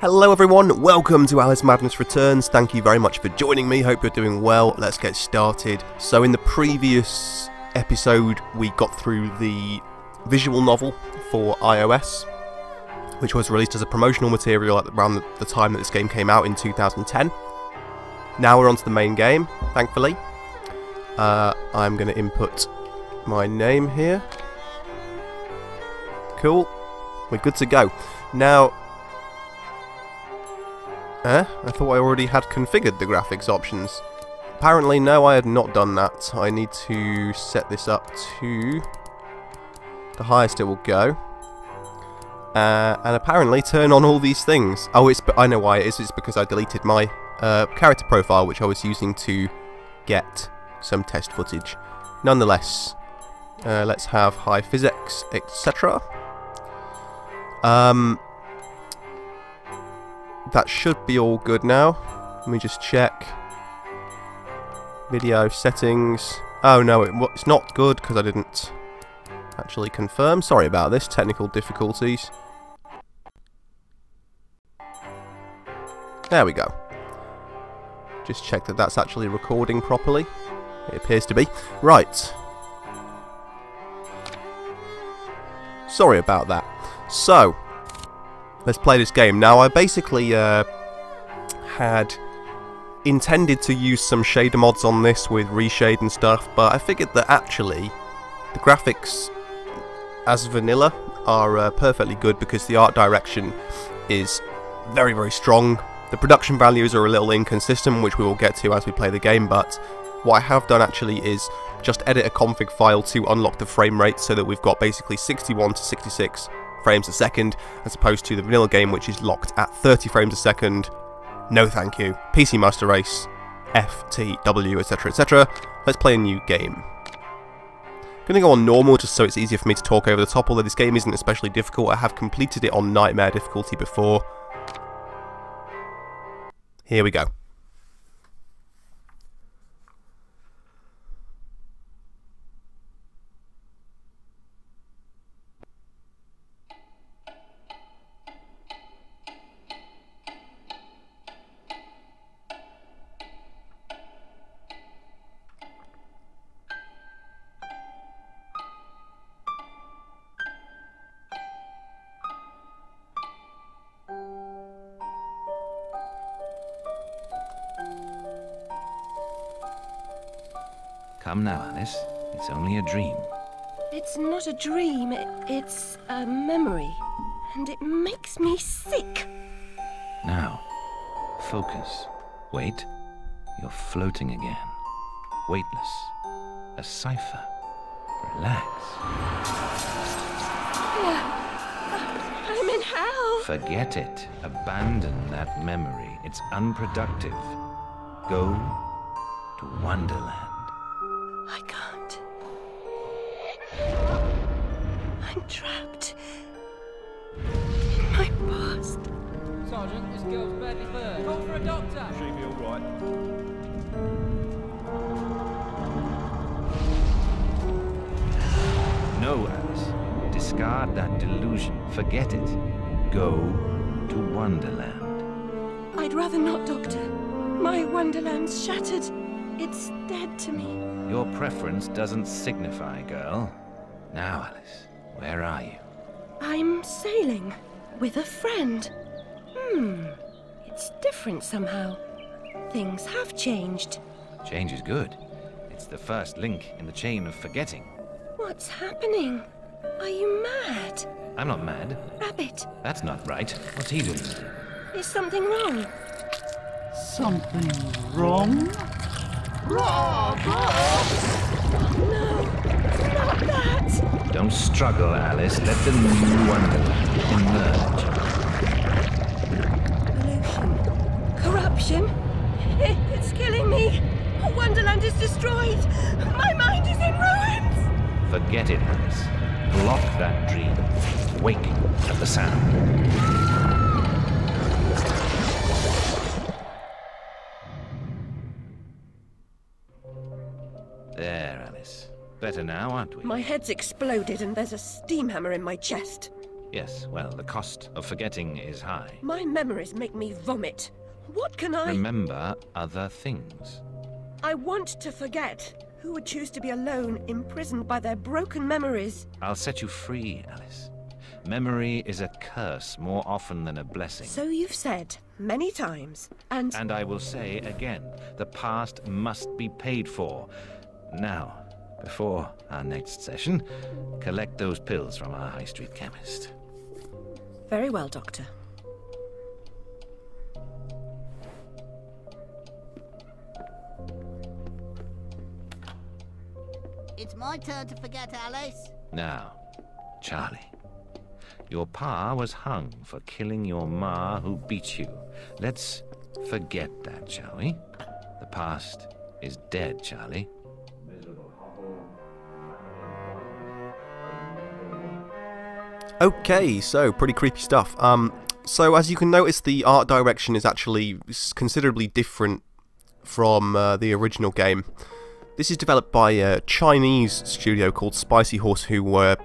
Hello everyone, welcome to Alice Madness Returns. Thank you very much for joining me. Hope you're doing well. Let's get started. So in the previous episode, we got through the visual novel for iOS, which was released as a promotional material at around the time that this game came out in 2010. Now we're on to the main game, thankfully. Uh, I'm going to input my name here. Cool. We're good to go. Now, Eh? I thought I already had configured the graphics options. Apparently, no, I had not done that. I need to set this up to the highest it will go. Uh, and apparently turn on all these things. Oh, it's I know why it is. It's because I deleted my uh, character profile, which I was using to get some test footage. Nonetheless, uh, let's have high physics, etc. Um, that should be all good now. Let me just check. Video settings. Oh no, it, it's not good because I didn't actually confirm. Sorry about this, technical difficulties. There we go. Just check that that's actually recording properly. It appears to be. Right. Sorry about that. So, let's play this game. Now, I basically uh, had intended to use some shader mods on this with reshade and stuff, but I figured that actually the graphics as vanilla are uh, perfectly good because the art direction is very, very strong. The production values are a little inconsistent, which we will get to as we play the game, but what I have done actually is just edit a config file to unlock the frame rate so that we've got basically 61 to 66 frames a second, as opposed to the vanilla game which is locked at 30 frames a second. No thank you. PC Master Race, FTW, etc, etc. Let's play a new game. Gonna go on normal just so it's easier for me to talk over the top, although this game isn't especially difficult. I have completed it on Nightmare difficulty before. Here we go. Come now, Alice. It's only a dream. It's not a dream, it's a memory. And it makes me sick. Now, focus. Wait. You're floating again. Weightless. A cipher. Relax. I'm in hell. Forget it. Abandon that memory. It's unproductive. Go to Wonderland. I'm trapped in my past. Sergeant, this girl's badly burned. Call for a doctor. She'll be all right. No, Alice. Discard that delusion. Forget it. Go to Wonderland. I'd rather not, Doctor. My Wonderland's shattered. It's dead to me. Your preference doesn't signify, girl. Now, Alice, where are you? I'm sailing with a friend. Hmm. It's different somehow. Things have changed. Change is good. It's the first link in the chain of forgetting. What's happening? Are you mad? I'm not mad. Rabbit, That's not right. What's he doing? is something wrong? Something wrong? No, not that! Don't struggle, Alice. Let the new Wonderland emerge. Pollution. Corruption. It- it's killing me. Wonderland is destroyed. My mind is in ruins. Forget it, Alice. Block that dream. Wake at the sound. Better now, aren't we? My head's exploded and there's a steam hammer in my chest. Yes, well, the cost of forgetting is high. My memories make me vomit. What can I... Remember other things. I want to forget. Who would choose to be alone, imprisoned by their broken memories? I'll set you free, Alice. Memory is a curse more often than a blessing. So you've said many times, and... And I will say again, the past must be paid for. Now, before our next session, collect those pills from our high street chemist. Very well, Doctor. It's my turn to forget, Alice. Now, Charlie. Your pa was hung for killing your ma who beat you. Let's forget that, shall we? The past is dead, Charlie. Okay, so pretty creepy stuff. Um, so as you can notice, the art direction is actually considerably different from uh, the original game. This is developed by a Chinese studio called Spicy Horse, who were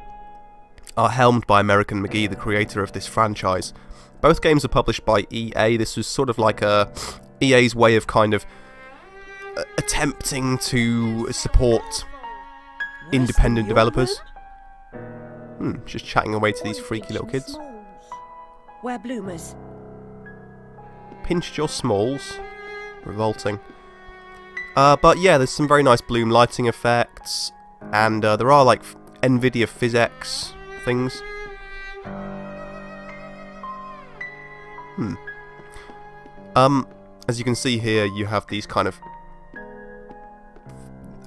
are helmed by American McGee, the creator of this franchise. Both games are published by EA. This was sort of like a EA's way of kind of uh, attempting to support independent developers. Hmm, just chatting away to these freaky little kids. We're bloomers. Pinched your smalls. Revolting. Uh, but yeah, there's some very nice bloom lighting effects, and uh, there are like NVIDIA PhysX things. Hmm. Um, as you can see here, you have these kind of.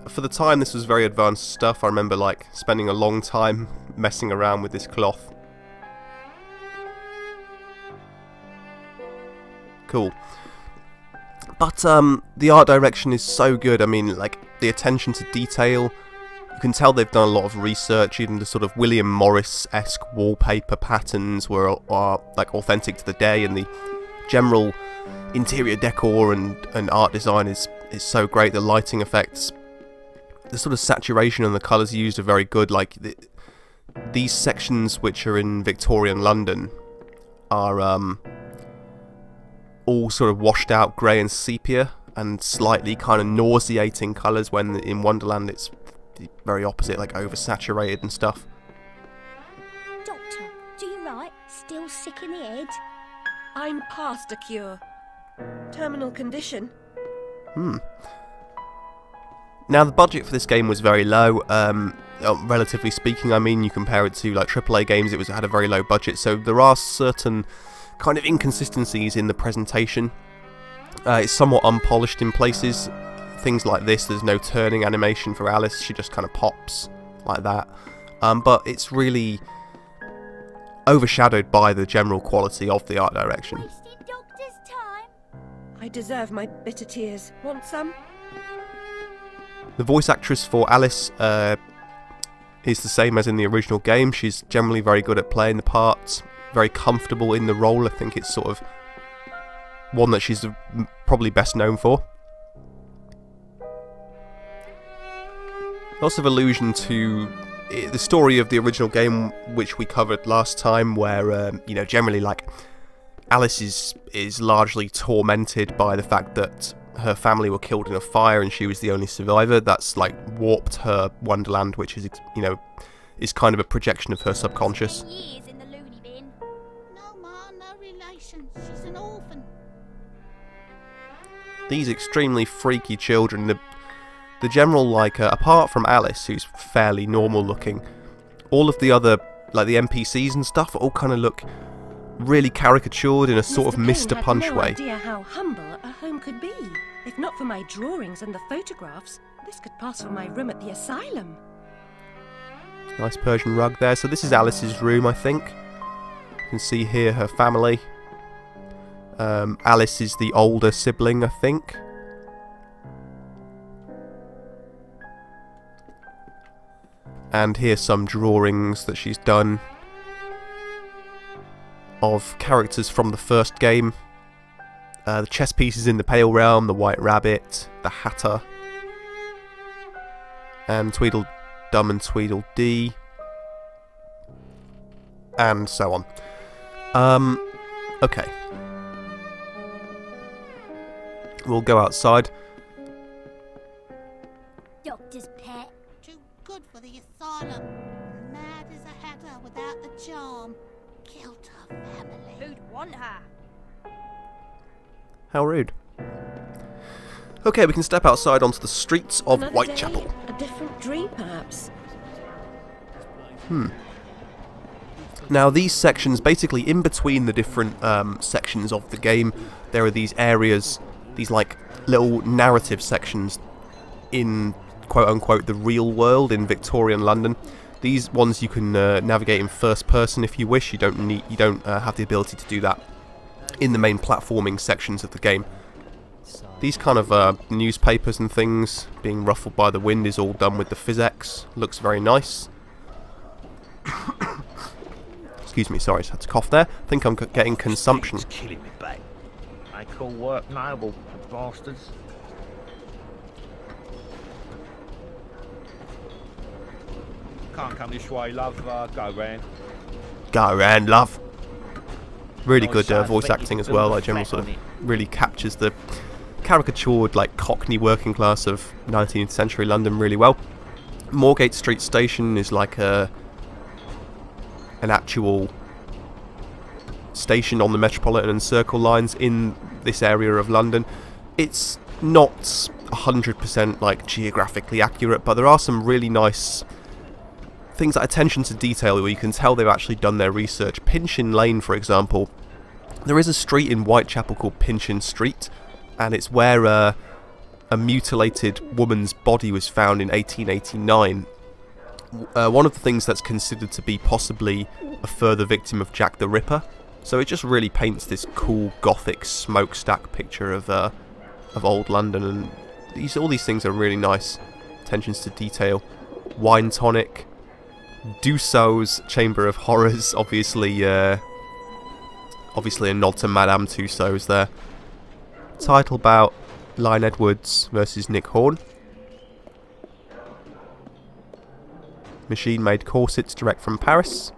For the time, this was very advanced stuff. I remember like spending a long time messing around with this cloth. Cool. But um, the art direction is so good. I mean, like the attention to detail. You can tell they've done a lot of research. Even the sort of William Morris-esque wallpaper patterns were are like authentic to the day, and the general interior decor and, and art design is is so great. The lighting effects, the sort of saturation and the colours used are very good. Like the, these sections, which are in Victorian London, are um, all sort of washed out grey and sepia and slightly kind of nauseating colours when in Wonderland it's the very opposite, like oversaturated and stuff. Doctor, do you right? Still sick in the head? I'm past a cure. Terminal condition. Hmm. Now the budget for this game was very low. Um, uh, relatively speaking, I mean, you compare it to like AAA games, it was it had a very low budget. So there are certain kind of inconsistencies in the presentation. Uh, it's somewhat unpolished in places. Things like this, there's no turning animation for Alice. She just kind of pops like that. Um, but it's really overshadowed by the general quality of the art direction. Wasting doctor's time? I deserve my bitter tears. Want some? The voice actress for Alice uh, is the same as in the original game. She's generally very good at playing the parts, very comfortable in the role. I think it's sort of one that she's probably best known for. Lots of allusion to the story of the original game, which we covered last time, where um, you know generally like Alice is is largely tormented by the fact that her family were killed in a fire and she was the only survivor. That's like warped her Wonderland, which is you know is kind of a projection of her subconscious. Years in the loony bin. No ma, no relation. She's an orphan. These extremely freaky children, the the general like uh, apart from Alice, who's fairly normal looking, all of the other like the NPCs and stuff all kind of look really caricatured in a sort of Mr. Mr. Kane had Punch no way. idea how humble a home could be. If not for my drawings and the photographs, this could pass for my room at the asylum. Nice Persian rug there. So this is Alice's room, I think. You can see here her family. Um, Alice is the older sibling, I think. And here's some drawings that she's done of characters from the first game. Uh, the chess pieces in the Pale Realm, the White Rabbit, the Hatter, and Tweedledum and Tweedledee. and so on. Um, okay. We'll go outside. Doctor's pet. Too good for the asylum. Mad as a hatter without the charm. Killed her family. Who'd want her? How rude. Okay, we can step outside onto the streets of Another Whitechapel. day, a different dream, perhaps. Now, these sections, basically in between the different um, sections of the game, there are these areas, these like little narrative sections in quote unquote the real world in Victorian London. These ones you can uh, navigate in first person if you wish. You don't need, you don't uh, have the ability to do that in the main platforming sections of the game. These kind of uh, newspapers and things being ruffled by the wind is all done with the physics. Looks very nice. Excuse me, sorry, I had to cough there. I think I'm getting consumption. Killing me back. They call work noble, bastards. Can't come this way, love. Uh, go round. Go around, love. Really good uh, voice acting as well. Like General sort of really captures the caricatured, like Cockney working class of 19th century London really well. Moorgate Street Station is like a an actual station on the Metropolitan and Circle lines in this area of London. It's not 100% like geographically accurate, but there are some really nice things like attention to detail where you can tell they've actually done their research. Pinchin Lane, for example, there is a street in Whitechapel called Pinchin Street, and it's where uh, a mutilated woman's body was found in 1889. Uh, one of the things that's considered to be possibly a further victim of Jack the Ripper. So it just really paints this cool gothic smokestack picture of uh, of old London, and these all these things are really nice. Attentions to detail, wine tonic, Dussault's Chamber of Horrors, obviously, uh, obviously a nod to Madame Tussauds there. Title bout: Lion Edwards versus Nick Horn. Machine-made corsets direct from Paris.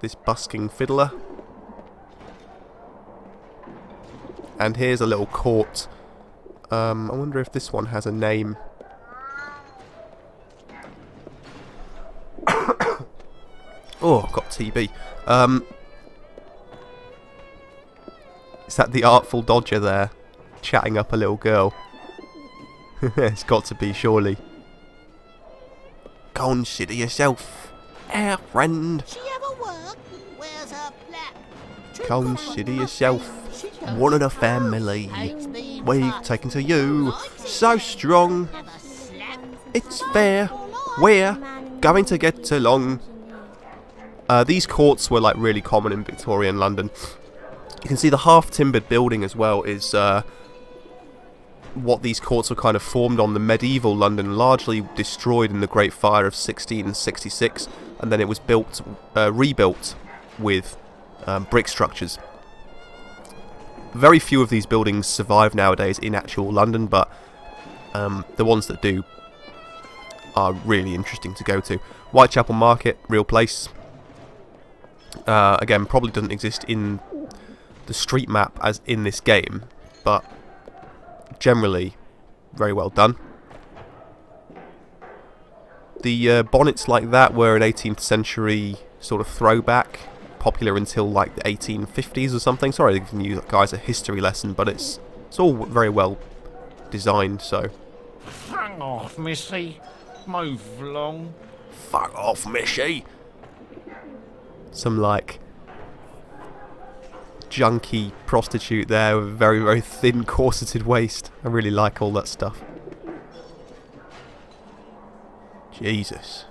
This busking fiddler. And here's a little court. Um, I wonder if this one has a name. oh, I've got TB. Um, is that the Artful Dodger there? Chatting up a little girl. it's got to be, surely. Consider yourself, our friend. She ever work? Where's her plaque? Consider yourself one of the family. We've taken to you, so strong. Have a slap. It's fair. We're going to get along. Uh, these courts were like really common in Victorian London. You can see the half-timbered building as well is uh, what these courts were kind of formed on. The medieval London, largely destroyed in the Great Fire of 1666, and then it was built, uh, rebuilt with um, brick structures. Very few of these buildings survive nowadays in actual London, but um, the ones that do are really interesting to go to. Whitechapel Market, real place. Uh, again, probably doesn't exist in the street map as in this game, but generally very well done. The uh, bonnets like that were an 18th century sort of throwback, popular until like the 1850s or something. Sorry, giving you guys a history lesson, but it's it's all very well designed. So Hang off, missy. Move along. fuck off, Mishy. Some like junky prostitute there with a very very thin corseted waist. I really like all that stuff. Jesus.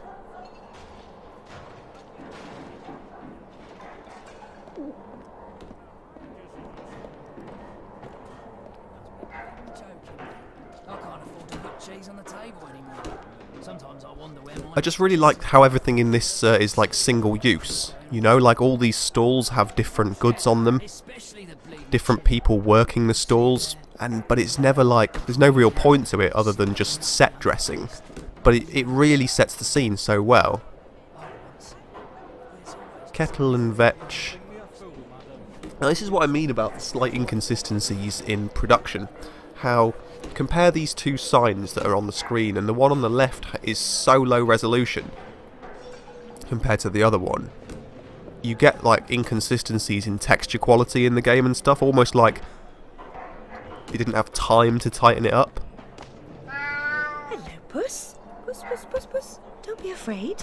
I can't afford to put cheese on the table anymore. Sometimes I wonder where my I just really like how everything in this uh, is like single use. You know, like all these stalls have different goods on them, different people working the stalls, and but it's never like there's no real point to it other than just set dressing. but it, it really sets the scene so well. Kettle and Vetch. Now this is what I mean about slight inconsistencies in production. How compare these two signs that are on the screen and the one on the left is so low resolution compared to the other one. You get like inconsistencies in texture quality in the game and stuff, almost like you didn't have time to tighten it up. Hello, Puss. Puss, Puss, Puss, Puss. Don't be afraid.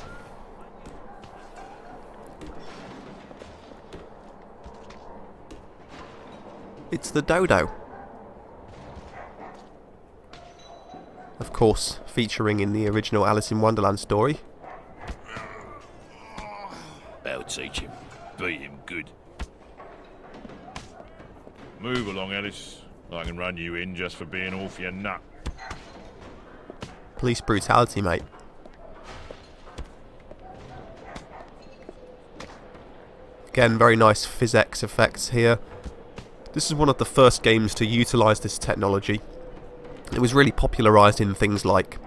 It's the dodo. Of course, featuring in the original Alice in Wonderland story. I'll teach him. Beat him good. Move along, Alice. I can run you in just for being off your nut. Police brutality, mate. Again, very nice physics effects here. This is one of the first games to utilise this technology. It was really popularised in things like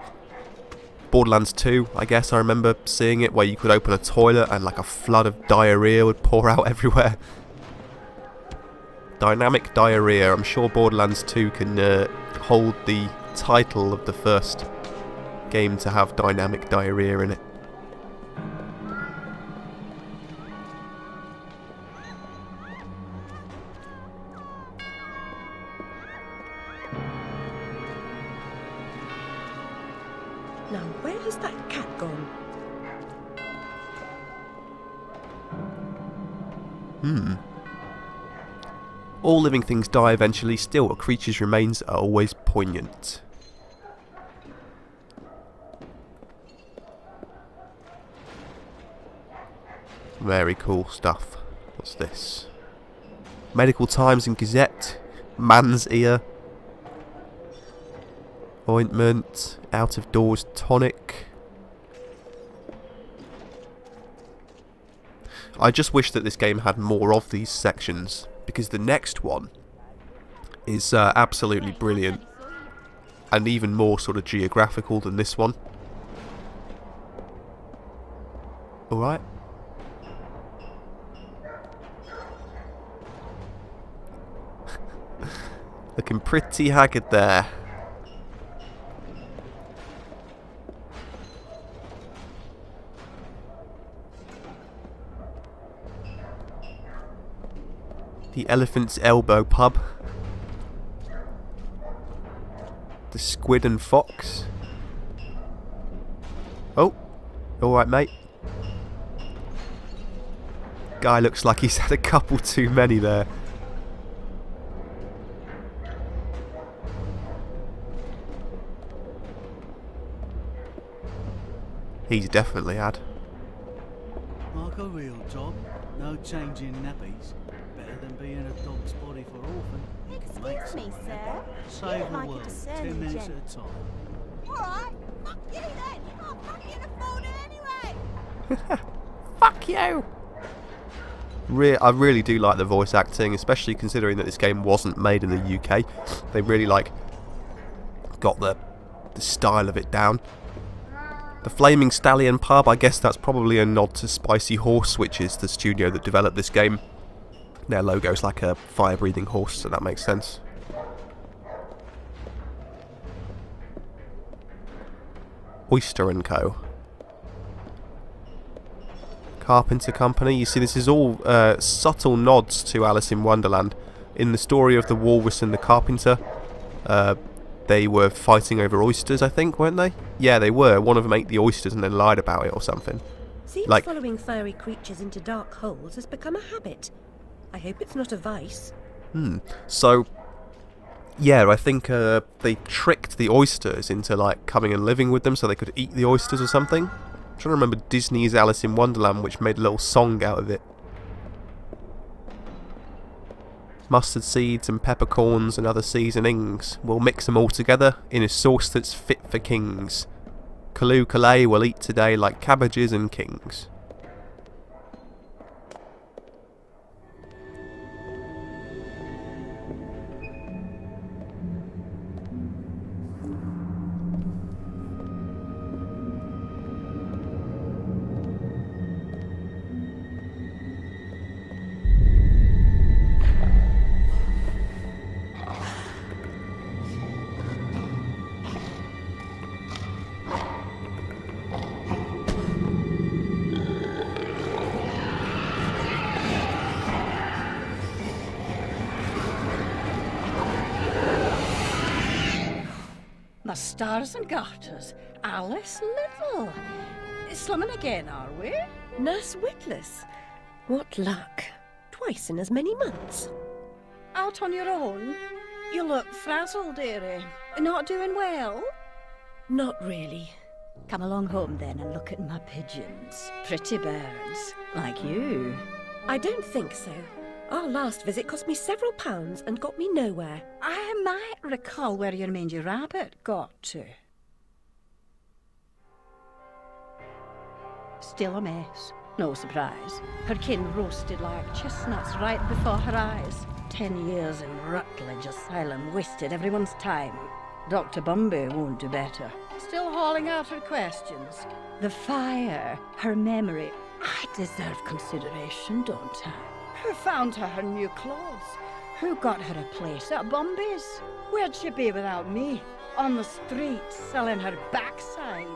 Borderlands 2, I guess I remember seeing it, where you could open a toilet and like a flood of diarrhea would pour out everywhere. Dynamic diarrhea, I'm sure Borderlands 2 can uh, hold the title of the first game to have dynamic diarrhea in it. All living things die eventually, still a creature's remains are always poignant. Very cool stuff. What's this? Medical Times and Gazette. Man's Ear. Ointment. Out of doors tonic. I just wish that this game had more of these sections because the next one is uh, absolutely brilliant and even more sort of geographical than this one. Alright. Looking pretty haggard there. The Elephant's Elbow pub. The Squid and Fox. Oh, alright mate. Guy looks like he's had a couple too many there. He's definitely had. Like a real job. No changing nappies. Better than being a dog's body for orphan. Excuse me, sir. Save the like world. Ten minutes gent. at a time. Alright, fuck you then. You can't fucking afford it anyway. Fuck you! Re- I really do like the voice acting, especially considering that this game wasn't made in the UK. They really like got the the style of it down. The Flaming Stallion pub, I guess that's probably a nod to Spicy Horse, which is the studio that developed this game. Their logo's like a fire-breathing horse, so that makes sense. Oyster and Co. Carpenter Company. You see, this is all uh, subtle nods to Alice in Wonderland. In the story of the Walrus and the Carpenter, uh, they were fighting over oysters, I think, weren't they? Yeah, they were. One of them ate the oysters and then lied about it or something. Seems Like- following furry creatures into dark holes has become a habit. I hope it's not a vice. Hmm. So, yeah, I think uh, they tricked the oysters into like coming and living with them so they could eat the oysters or something. I'm trying to remember Disney's Alice in Wonderland, which made a little song out of it. Mustard seeds and peppercorns and other seasonings. We'll mix them all together in a sauce that's fit for kings. Callooh Callay will eat today like cabbages and kings. The stars and garters. Alice Little. Slumming again, are we? Nurse Witless. What luck. Twice in as many months. Out on your own? You look frazzled, dearie. Not doing well? Not really. Come along home then and look at my pigeons. Pretty birds, like you. I don't think so. Our last visit cost me several pounds and got me nowhere. I might recall where your mangy rabbit got to. Still a mess. No surprise. Her kin roasted like chestnuts right before her eyes. Ten years in Rutledge Asylum wasted everyone's time. Dr. Bumby won't do better. Still hauling out her questions. The fire, her memory. I deserve consideration, don't I? Who found her her new clothes? Who got her a place at Bumby's? Where'd she be without me? On the street, selling her backside.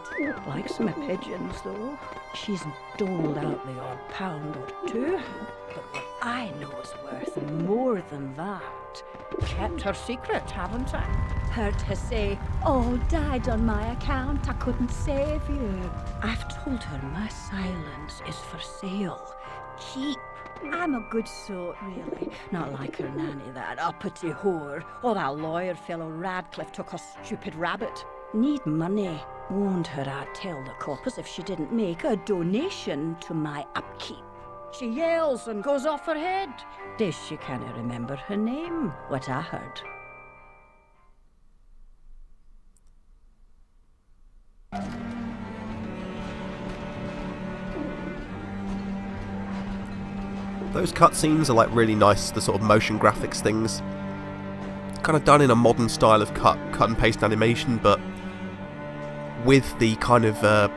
Likes my pigeons, though. She's doled out the odd pound or two. But what I know is worth more than that. Kept her secret, haven't I? Heard her say, all died on my account, I couldn't save you. I've told her my silence is for sale. Keep. I'm a good sort, really. Not like her nanny, that uppity whore, or that lawyer fellow Radcliffe took her stupid rabbit. Need money. Warned her I'd tell the coppers if she didn't make a donation to my upkeep. She yells and goes off her head. Days she can't remember her name, what I heard. Those cutscenes are like really nice, the sort of motion graphics things. Kind of done in a modern style of cut, cut and paste animation, but with the kind of uh,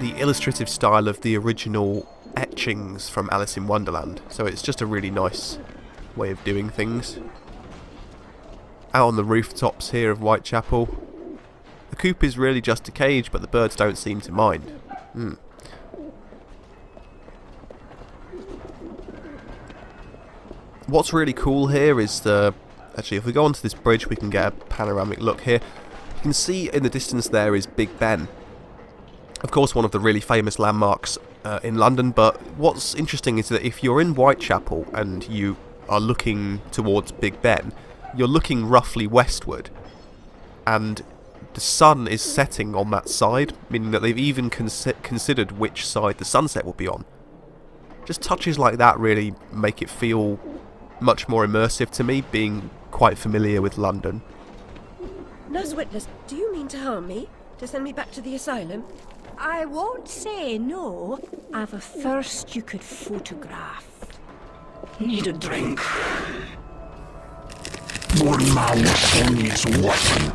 the illustrative style of the original etchings from Alice in Wonderland. So it's just a really nice way of doing things. Out on the rooftops here of Whitechapel. The coop is really just a cage, but the birds don't seem to mind. Hmm. What's really cool here is the... Actually, if we go onto this bridge, we can get a panoramic look here. You can see in the distance there is Big Ben. Of course, one of the really famous landmarks uh, in London, but what's interesting is that if you're in Whitechapel and you are looking towards Big Ben, you're looking roughly westward, and the sun is setting on that side, meaning that they've even consi considered which side the sunset will be on. Just touches like that really make it feel much more immersive to me, being quite familiar with London. Nurse Witless, do you mean to harm me? To send me back to the asylum? I won't say no. I've a thirst you could photograph. Need a drink. One mouse on is weapon.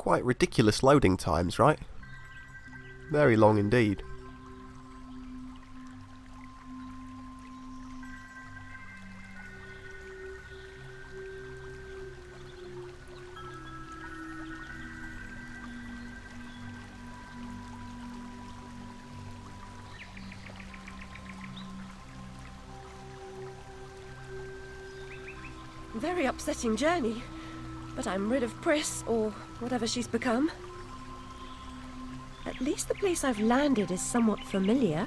Quite ridiculous loading times, right? Very long indeed. Very upsetting journey. But I'm rid of Priss, or whatever she's become. At least the place I've landed is somewhat familiar.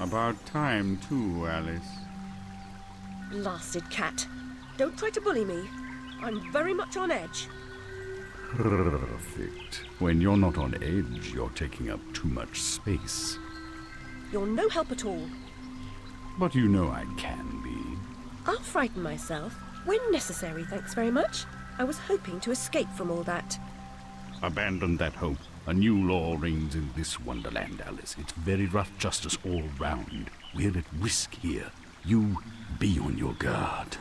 About time, too, Alice. Blasted cat. Don't try to bully me. I'm very much on edge. Perfect. When you're not on edge, you're taking up too much space. You're no help at all. But you know I can be. I'll frighten myself when necessary, thanks very much. I was hoping to escape from all that. Abandon that hope. A new law reigns in this wonderland, Alice. It's very rough justice all round. We're at risk here. You be on your guard.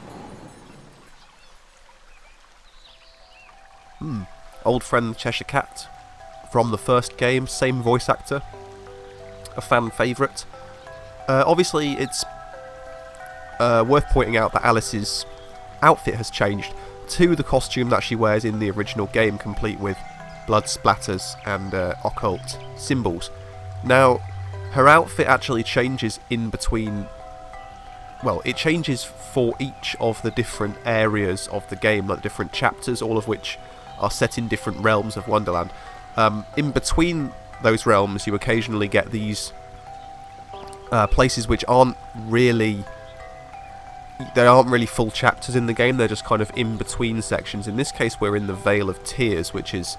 Hmm. Old friend Cheshire Cat from the first game, same voice actor. A fan favourite. Uh, obviously, it's uh, worth pointing out that Alice's outfit has changed to the costume that she wears in the original game, complete with blood splatters and uh, occult symbols. Now, her outfit actually changes in between. Well, it changes for each of the different areas of the game, like different chapters, all of which are set in different realms of Wonderland. Um, in between those realms, you occasionally get these uh, places which aren't really they aren't really full chapters in the game, they're just kind of in between sections. In this case, we're in the Vale of Tears, which is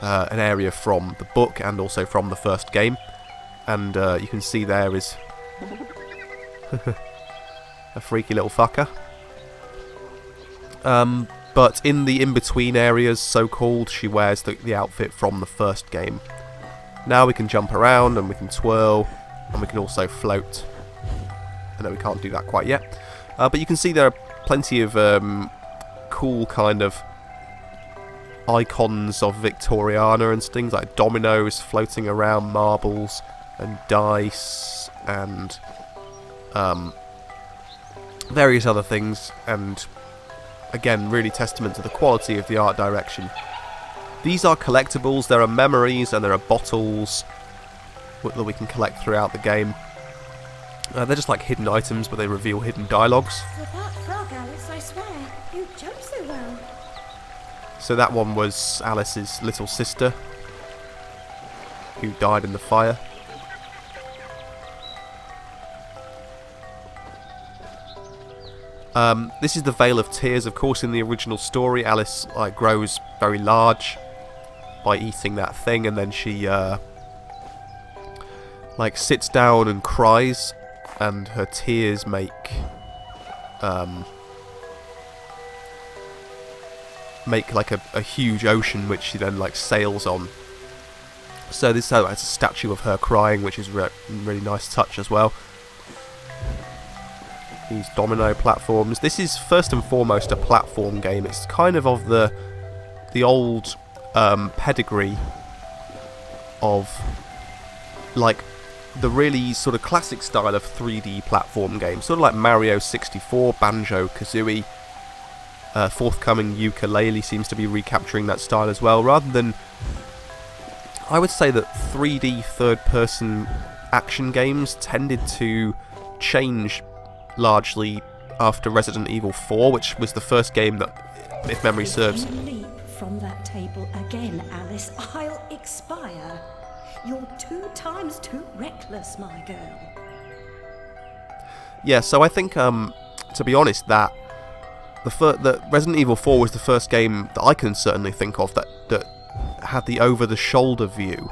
uh, an area from the book and also from the first game. And uh, you can see there is a freaky little fucker. Um, but in the in-between areas, so-called, she wears the, the outfit from the first game. Now we can jump around and we can twirl, and we can also float. I know we can't do that quite yet. Uh, but you can see there are plenty of um, cool kind of icons of Victoriana and things like dominoes floating around, marbles and dice and um, various other things and again really testament to the quality of the art direction. These are collectibles, there are memories and there are bottles that we can collect throughout the game. Uh, they're just like hidden items, but they reveal hidden dialogues. Frog, Alice, I swear, you jump so well. So that one was Alice's little sister, who died in the fire. Um, this is the Vale of Tears. Of course, in the original story, Alice like grows very large by eating that thing, and then she uh, like sits down and cries and her tears make um, make like a, a huge ocean which she then like sails on. So this has a statue of her crying, which is a really nice touch as well. These domino platforms. This is first and foremost a platform game. It's kind of of the the old um, pedigree of like the really sort of classic style of 3D platform games, sort of like Mario 64, Banjo Kazooie. Uh, forthcoming Yooka-Laylee seems to be recapturing that style as well, rather than. I would say that 3D third person action games tended to change largely after Resident Evil 4, which was the first game that, if memory serves. If you leap from that table again, Alice, I'll expire. You're two times too reckless, my girl. Yeah, so I think, um, to be honest, that the fir- that Resident Evil 4 was the first game that I can certainly think of that that had the over-the-shoulder view,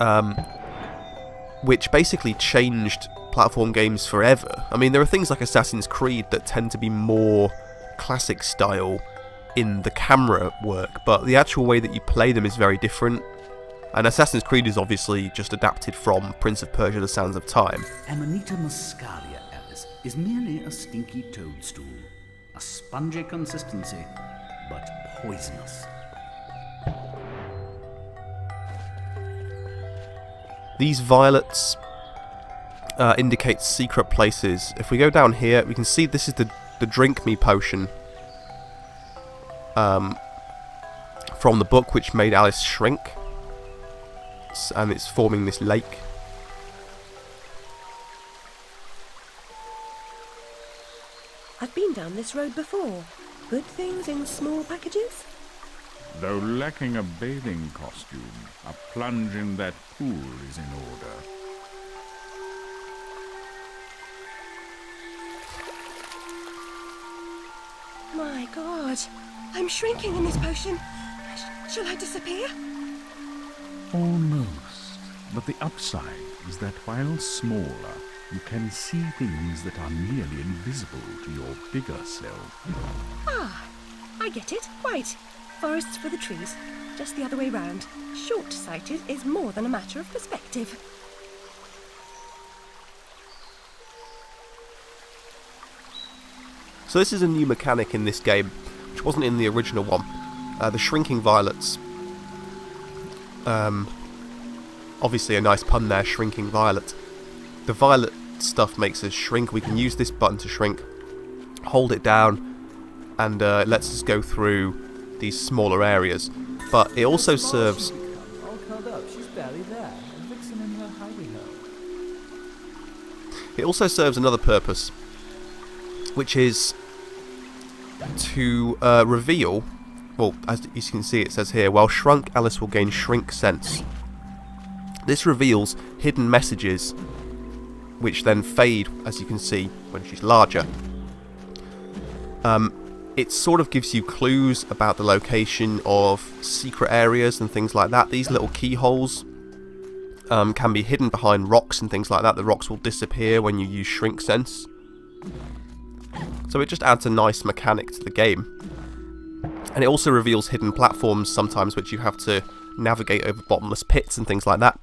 um, which basically changed platform games forever. I mean, there are things like Assassin's Creed that tend to be more classic style in the camera work, but the actual way that you play them is very different. And Assassin's Creed is obviously just adapted from Prince of Persia The Sands of Time. Amanita muscaria, Alice, is merely a stinky toadstool. A spongy consistency, but poisonous. These violets uh, indicate secret places. If we go down here, we can see this is the, the Drink Me potion um, from the book which made Alice shrink and it's forming this lake. I've been down this road before. Good things in small packages? Though lacking a bathing costume, a plunge in that pool is in order. My god, I'm shrinking in this potion. Sh shall I disappear? Almost. But the upside is that while smaller, you can see things that are nearly invisible to your bigger self. Ah, I get it. Quite. Forests for the trees. Just the other way round. Short sighted is more than a matter of perspective. So this is a new mechanic in this game, which wasn't in the original one. Uh, the shrinking violets. Um, obviously a nice pun there, shrinking violet. The violet stuff makes us shrink. We can use this button to shrink. Hold it down, and uh, it lets us go through these smaller areas. But it also serves All curled up, she's barely there. And Vixen in her hidey hole. It also serves another purpose, which is to uh, reveal. Well, as you can see, it says here, while shrunk, Alice will gain shrink sense. This reveals hidden messages, which then fade, as you can see, when she's larger. Um, it sort of gives you clues about the location of secret areas and things like that. These little keyholes um, can be hidden behind rocks and things like that. The rocks will disappear when you use shrink sense. So it just adds a nice mechanic to the game. And it also reveals hidden platforms sometimes which you have to navigate over bottomless pits and things like that.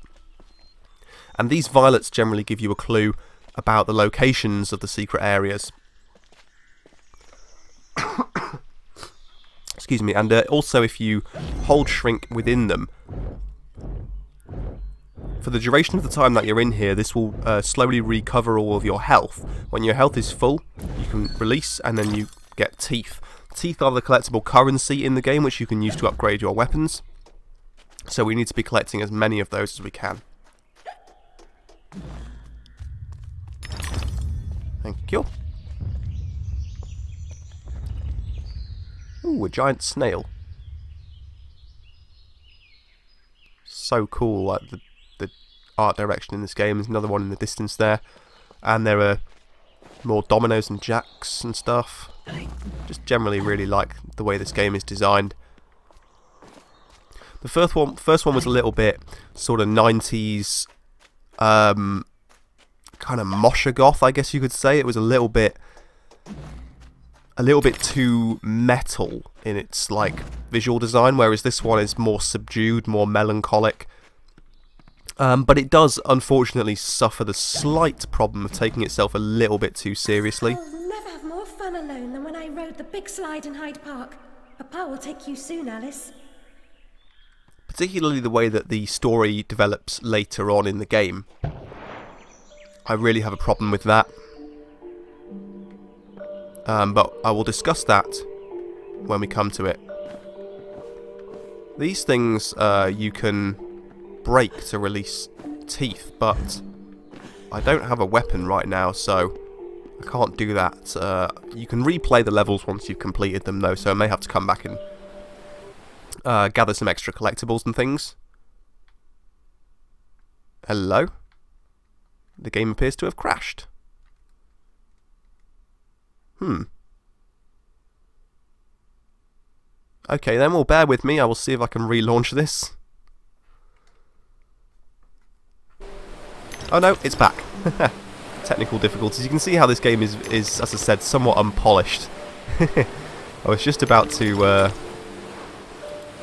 And these violets generally give you a clue about the locations of the secret areas. Excuse me, and uh, also if you hold shrink within them, for the duration of the time that you're in here, this will uh, slowly recover all of your health. When your health is full, you can release and then you get teeth. Teeth are the collectible currency in the game which you can use to upgrade your weapons. So we need to be collecting as many of those as we can. Thank you. Ooh, a giant snail. So cool, like the the art direction in this game. There's another one in the distance there. And there are more dominoes and jacks and stuff. Just generally really like the way this game is designed. The first one, first one was a little bit sort of 90s, um, kind of Moshagoth, I guess you could say. It was a little bit, a little bit too metal in its like visual design, whereas this one is more subdued, more melancholic. Um, but it does, unfortunately, suffer the slight problem of taking itself a little bit too seriously. Fun alone than when I rode the big slide in Hyde Park. Papa will take you soon, Alice. particularly the way that the story develops later on in the game. I really have a problem with that. Um, but I will discuss that when we come to it. These things uh, you can break to release teeth, but I don't have a weapon right now, so I can't do that. Uh, you can replay the levels once you've completed them, though, so I may have to come back and uh, gather some extra collectibles and things. Hello? The game appears to have crashed. Hmm. Okay then, well bear with me, I will see if I can relaunch this. Oh no, it's back. Technical difficulties. You can see how this game is, is as I said, somewhat unpolished. I was just about to uh,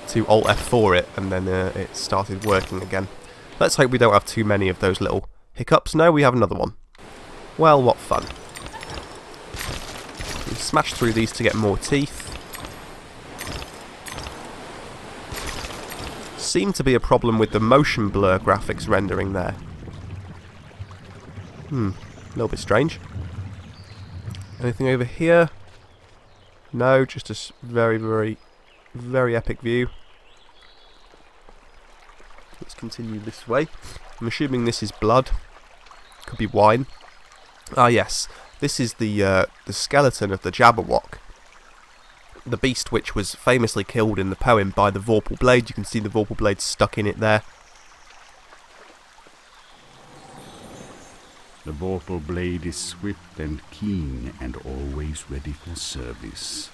to Alt F4 it, and then uh, it started working again. Let's hope we don't have too many of those little hiccups. No, we have another one. Well, what fun. We smash through these to get more teeth. Seemed to be a problem with the motion blur graphics rendering there. Hmm, a little bit strange. Anything over here? No, just a very, very, very epic view. Let's continue this way. I'm assuming this is blood. Could be wine. Ah, yes. This is the uh, the skeleton of the Jabberwock. The beast which was famously killed in the poem by the Vorpal Blade. You can see the Vorpal Blade stuck in it there. The vorpal blade is swift and keen and always ready for service.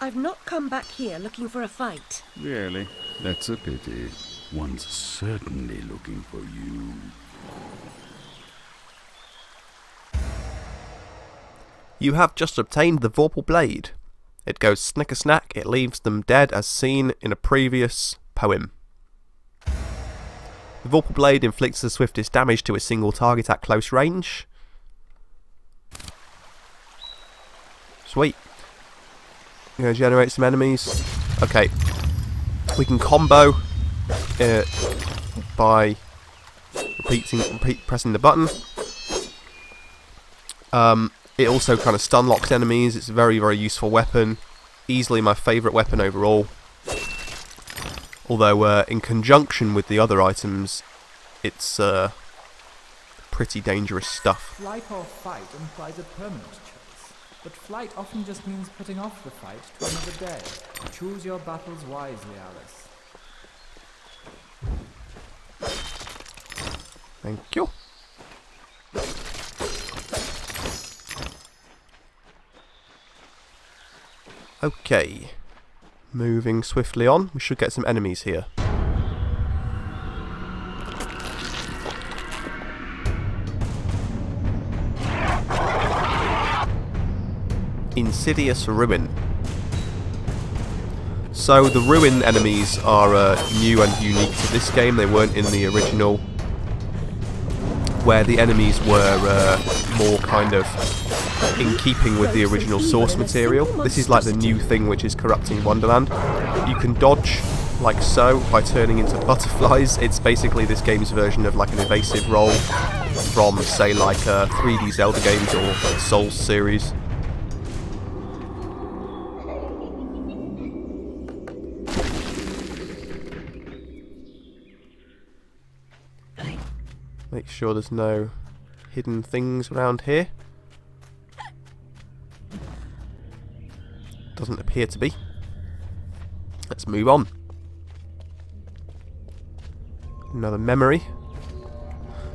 I've not come back here looking for a fight. Really? That's a pity. One's certainly looking for you. You have just obtained the Vorpal Blade. It goes snicker snack, it leaves them dead as seen in a previous poem. The Vorpal Blade inflicts the swiftest damage to a single target at close range. Sweet. To generate some enemies. Okay. We can combo uh, by repeating, repeat, pressing the button. Um, it also kind of stun locks enemies. It's a very, very useful weapon. Easily my favourite weapon overall. Although, uh, in conjunction with the other items, it's uh, pretty dangerous stuff. Flight or fight implies a permanent choice. But flight often just means putting off the fight to another day. Choose your battles wisely, Alice. Thank you. Okay. Moving swiftly on, we should get some enemies here. Insidious Ruin. So the Ruin enemies are uh, new and unique to this game, they weren't in the original where the enemies were uh, more kind of in keeping with the original source material. This is like the new thing which is corrupting Wonderland. You can dodge like so by turning into butterflies. It's basically this game's version of like an evasive roll from say like uh, 3D Zelda games or Souls series. Sure there's no hidden things around here. Doesn't appear to be. Let's move on. Another memory.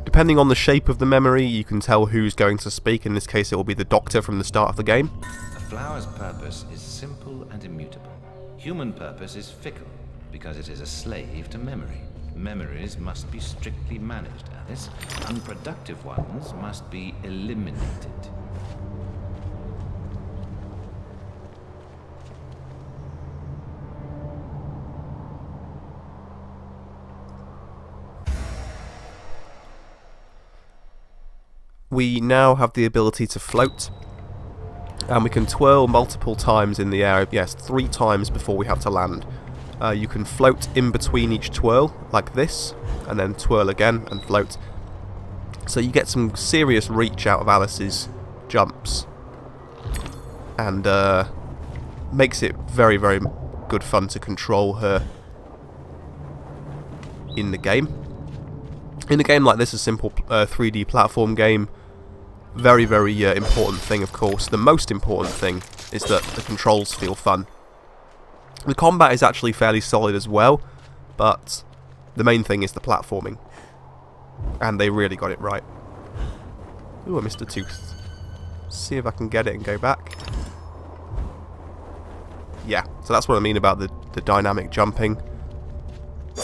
Depending on the shape of the memory, you can tell who's going to speak. In this case, it will be the doctor from the start of the game. A flower's purpose is simple and immutable. Human purpose is fickle, because it is a slave to memory. Memories must be strictly managed, Alice. Unproductive ones must be eliminated. We now have the ability to float. And we can twirl multiple times in the air. Yes, three times before we have to land. Uh, you can float in between each twirl, like this, and then twirl again and float. So you get some serious reach out of Alice's jumps. And uh, makes it very, very good fun to control her in the game. In a game like this, a simple uh, 3D platform game, very, very uh, important thing, of course. The most important thing is that the controls feel fun. The combat is actually fairly solid as well, but the main thing is the platforming. And they really got it right. Ooh, I missed a tooth. See if I can get it and go back. Yeah, so that's what I mean about the, the dynamic jumping.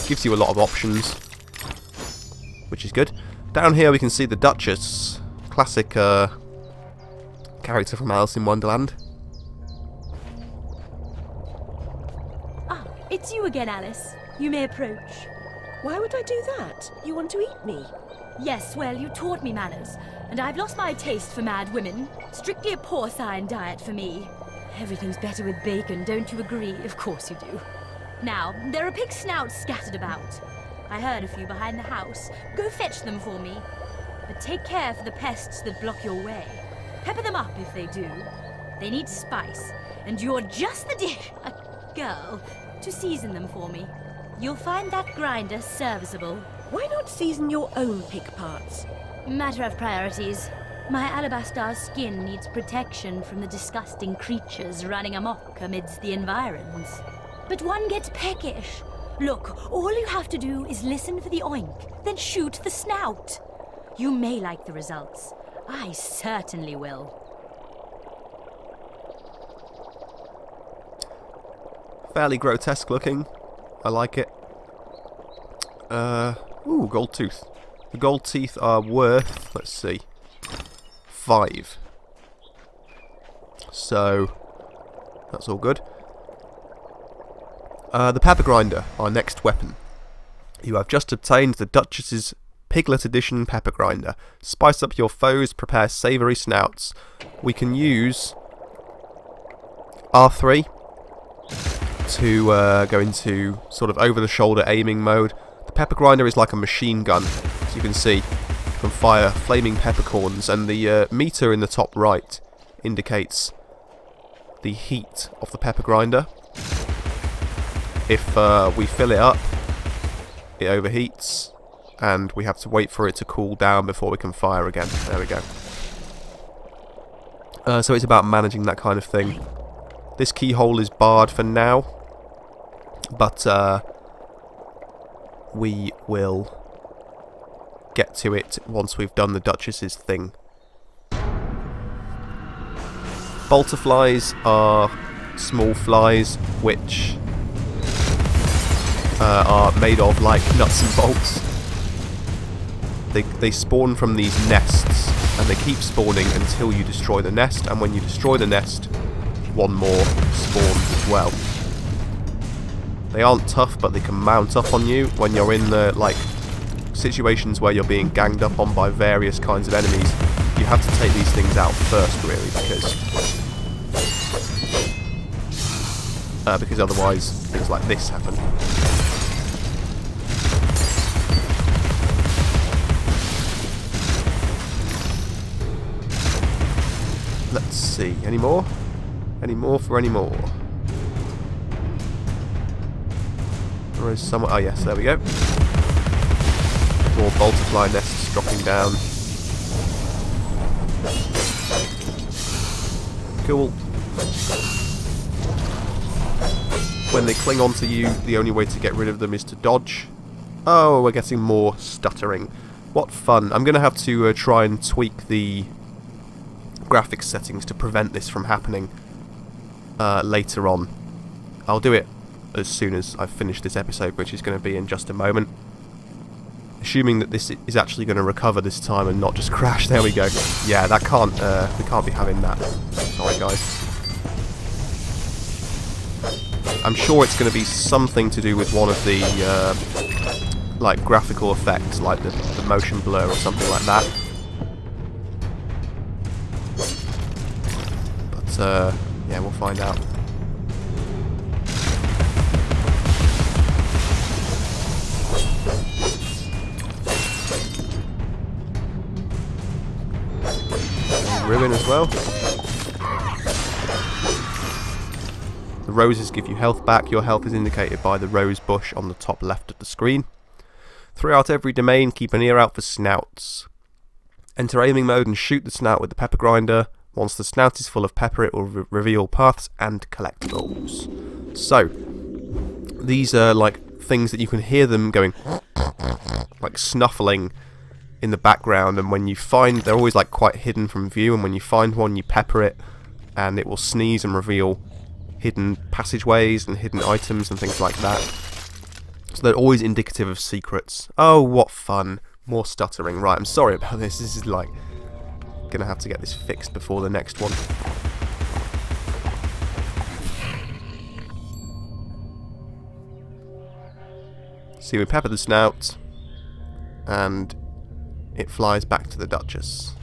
Gives you a lot of options, which is good. Down here we can see the Duchess, classic uh, character from Alice in Wonderland. Ah, it's you again, Alice. You may approach. Why would I do that? You want to eat me? Yes, well, you taught me manners, and I've lost my taste for mad women. Strictly a porcine diet for me. Everything's better with bacon, don't you agree? Of course you do. Now, there are pig snouts scattered about. I heard a few behind the house. Go fetch them for me. But take care for the pests that block your way. Pepper them up if they do. They need spice, and you're just the dish, a girl, to season them for me. You'll find that grinder serviceable. Why not season your own pick parts? Matter of priorities. My alabaster skin needs protection from the disgusting creatures running amok amidst the environs. But one gets peckish. Look, all you have to do is listen for the oink, then shoot the snout. You may like the results. I certainly will. Fairly grotesque looking. I like it. Uh, ooh, gold tooth. The gold teeth are worth, let's see, five. So, that's all good. Uh, the pepper grinder, our next weapon. You have just obtained the Duchess's Piglet Edition pepper grinder. Spice up your foes, prepare savoury snouts. We can use R3 to uh, go into sort of over-the-shoulder aiming mode. The pepper grinder is like a machine gun, as you can see. You can fire flaming peppercorns, and the uh, meter in the top right indicates the heat of the pepper grinder. If uh, we fill it up, it overheats, and we have to wait for it to cool down before we can fire again. There we go. Uh, so it's about managing that kind of thing. This keyhole is barred for now, but uh, we will get to it once we've done the Duchess's thing. Bolterflies are small flies which uh, are made of like nuts and bolts. They, they spawn from these nests and they keep spawning until you destroy the nest and when you destroy the nest one more spawns as well. They aren't tough but they can mount up on you when you're in the like situations where you're being ganged up on by various kinds of enemies. You have to take these things out first really because uh, because otherwise things like this happen. Let's see, any more? Any more for any more? There is some. Oh yes, there we go. More bolterfly nests dropping down. Cool. When they cling onto you, the only way to get rid of them is to dodge. Oh, we're getting more stuttering. What fun. I'm going to have to uh, try and tweak the graphics settings to prevent this from happening uh, later on. I'll do it as soon as I've finished this episode, which is going to be in just a moment. Assuming that this is actually going to recover this time and not just crash. There we go. Yeah, that can't. Uh, we can't be having that. Sorry, guys. I'm sure it's going to be something to do with one of the uh, like graphical effects, like the, the motion blur or something like that. But uh, yeah, we'll find out. Ruin as well. The roses give you health back. Your health is indicated by the rose bush on the top left of the screen. Throughout every domain, keep an ear out for snouts. Enter aiming mode and shoot the snout with the pepper grinder. Once the snout is full of pepper, it will re reveal paths and collectibles. So, these are like things that you can hear them going, like snuffling in the background. And when you find, they're always like quite hidden from view. And when you find one, you pepper it, and it will sneeze and reveal hidden passageways and hidden items and things like that. So they're always indicative of secrets. Oh, what fun. More stuttering. Right, I'm sorry about this. This is like... Gonna have to get this fixed before the next one. See, we pepper the snout, and it flies back to the Duchess.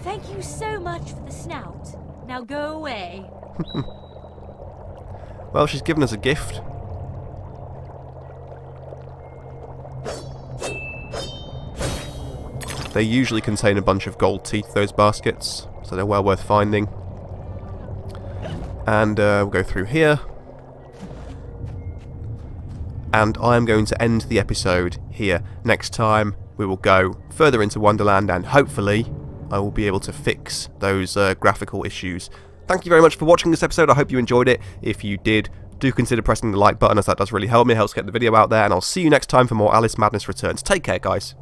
Thank you so much for the snout. Now go away. well, she's given us a gift. They usually contain a bunch of gold teeth, those baskets, so they're well worth finding. And uh, we'll go through here. And I am going to end the episode here. Next time, we will go further into Wonderland and hopefully I will be able to fix those uh, graphical issues thank you very much for watching this episode. I hope you enjoyed it. If you did, do consider pressing the like button as that does really help me, helps get the video out there, and I'll see you next time for more Alice Madness Returns. Take care, guys.